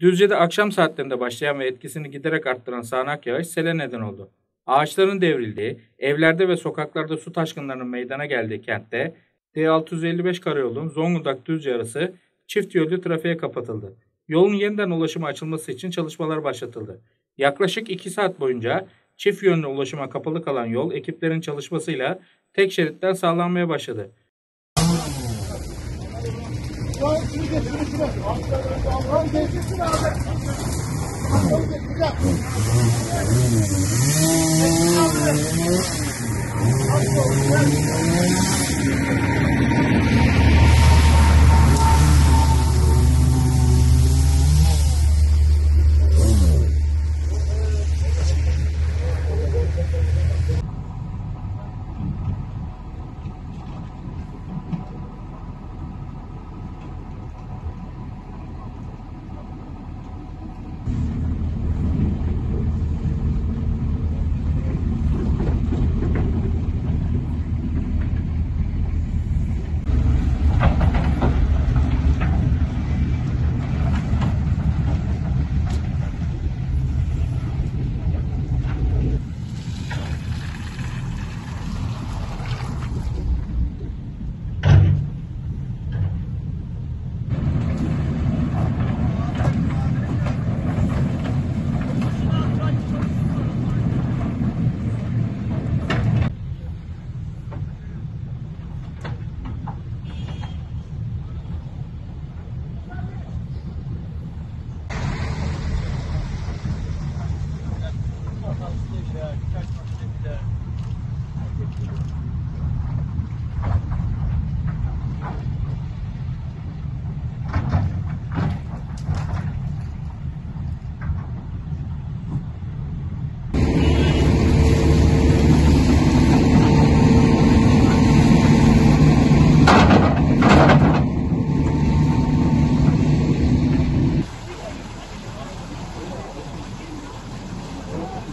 Düzce'de akşam saatlerinde başlayan ve etkisini giderek arttıran sağanak yağış sele neden oldu. Ağaçların devrildiği, evlerde ve sokaklarda su taşkınlarının meydana geldiği kentte D655 karayolunun Zonguldak Düzce arası çift yönlü trafiğe kapatıldı. Yolun yeniden ulaşıma açılması için çalışmalar başlatıldı. Yaklaşık 2 saat boyunca çift yönlü ulaşıma kapalı kalan yol ekiplerin çalışmasıyla tek şeritten sağlanmaya başladı. Gidin abi